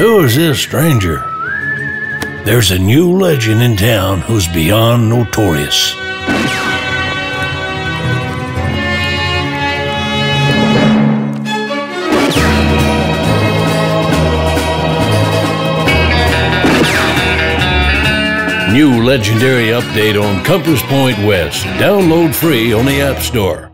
Who is this stranger? There's a new legend in town who's beyond notorious. New legendary update on Compass Point West. Download free on the App Store.